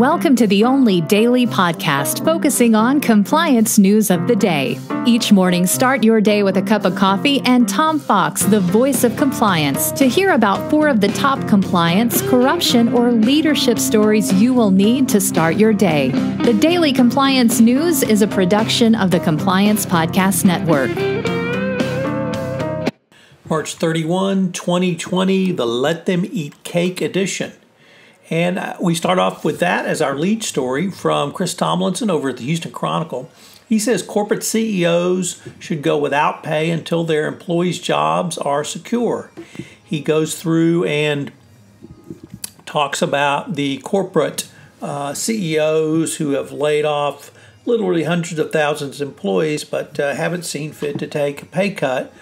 Welcome to the only daily podcast focusing on compliance news of the day. Each morning, start your day with a cup of coffee and Tom Fox, the voice of compliance, to hear about four of the top compliance, corruption, or leadership stories you will need to start your day. The Daily Compliance News is a production of the Compliance Podcast Network. March 31, 2020, the Let Them Eat Cake edition. And uh, we start off with that as our lead story from Chris Tomlinson over at the Houston Chronicle. He says corporate CEOs should go without pay until their employees' jobs are secure. He goes through and talks about the corporate uh, CEOs who have laid off literally hundreds of thousands of employees but uh, haven't seen fit to take a pay cut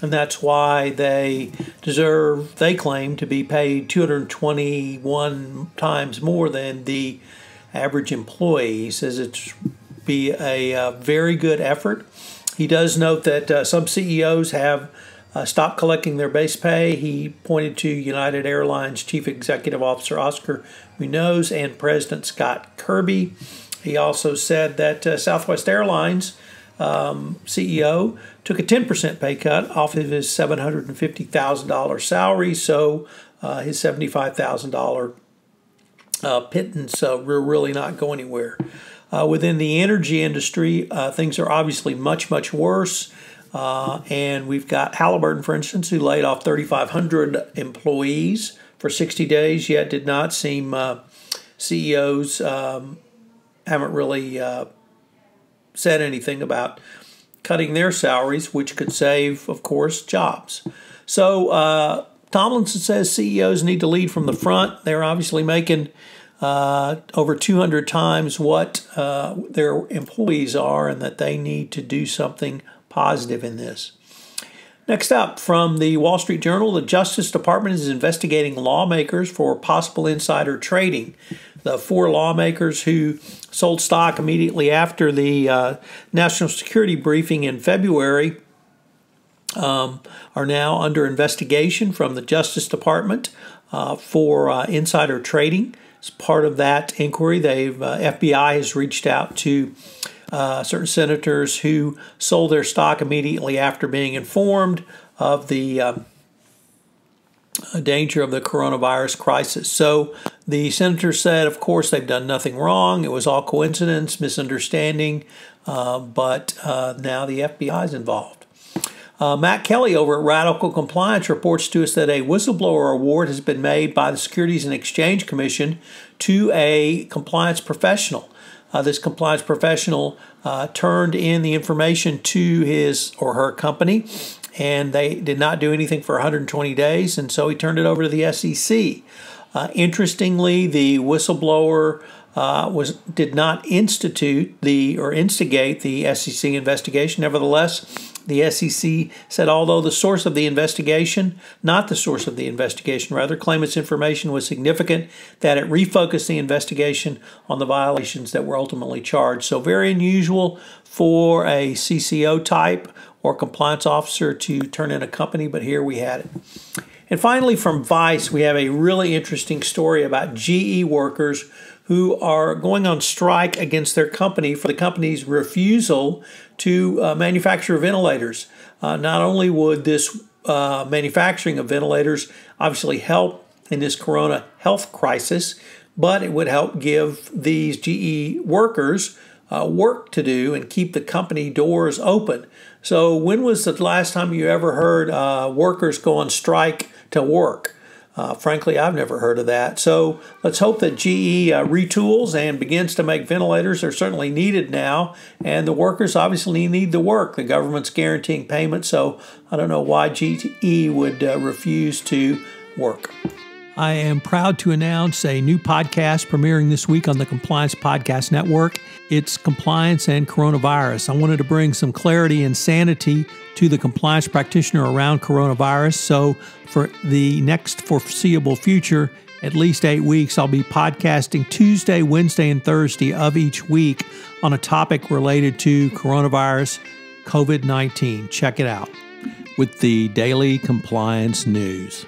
and that's why they deserve, they claim, to be paid 221 times more than the average employee. He says it's be a, a very good effort. He does note that uh, some CEOs have uh, stopped collecting their base pay. He pointed to United Airlines Chief Executive Officer Oscar Munoz and President Scott Kirby. He also said that uh, Southwest Airlines um, CEO took a 10% pay cut off of his $750,000 salary, so uh, his $75,000 uh, pittance uh, will really not go anywhere. Uh, within the energy industry, uh, things are obviously much, much worse. Uh, and we've got Halliburton, for instance, who laid off 3,500 employees for 60 days, yet did not seem CEOs um, haven't really said anything about cutting their salaries, which could save, of course, jobs. So uh, Tomlinson says CEOs need to lead from the front. They're obviously making uh, over 200 times what uh, their employees are, and that they need to do something positive in this. Next up, from the Wall Street Journal, the Justice Department is investigating lawmakers for possible insider trading. The four lawmakers who sold stock immediately after the uh, national security briefing in February um, are now under investigation from the Justice Department uh, for uh, insider trading. As part of that inquiry, they've uh, FBI has reached out to uh, certain senators who sold their stock immediately after being informed of the um, danger of the coronavirus crisis. So the senator said, of course, they've done nothing wrong. It was all coincidence, misunderstanding, uh, but uh, now the FBI is involved. Uh, Matt Kelly over at Radical Compliance reports to us that a whistleblower award has been made by the Securities and Exchange Commission to a compliance professional uh, this compliance professional uh, turned in the information to his or her company, and they did not do anything for 120 days, and so he turned it over to the SEC. Uh, interestingly, the whistleblower uh, was did not institute the or instigate the SEC investigation. Nevertheless, the SEC said although the source of the investigation, not the source of the investigation, rather claimants' information was significant, that it refocused the investigation on the violations that were ultimately charged. So very unusual for a CCO type or compliance officer to turn in a company, but here we had it. And finally, from Vice, we have a really interesting story about GE workers who are going on strike against their company for the company's refusal to uh, manufacture ventilators. Uh, not only would this uh, manufacturing of ventilators obviously help in this corona health crisis, but it would help give these GE workers uh, work to do and keep the company doors open. So, when was the last time you ever heard uh, workers go on strike to work? Uh, frankly, I've never heard of that. So let's hope that GE uh, retools and begins to make ventilators. They're certainly needed now, and the workers obviously need the work. The government's guaranteeing payment, so I don't know why GE would uh, refuse to work. I am proud to announce a new podcast premiering this week on the Compliance Podcast Network. It's Compliance and Coronavirus. I wanted to bring some clarity and sanity to the compliance practitioner around coronavirus. So, for the next foreseeable future, at least eight weeks, I'll be podcasting Tuesday, Wednesday, and Thursday of each week on a topic related to coronavirus, COVID 19. Check it out with the daily compliance news.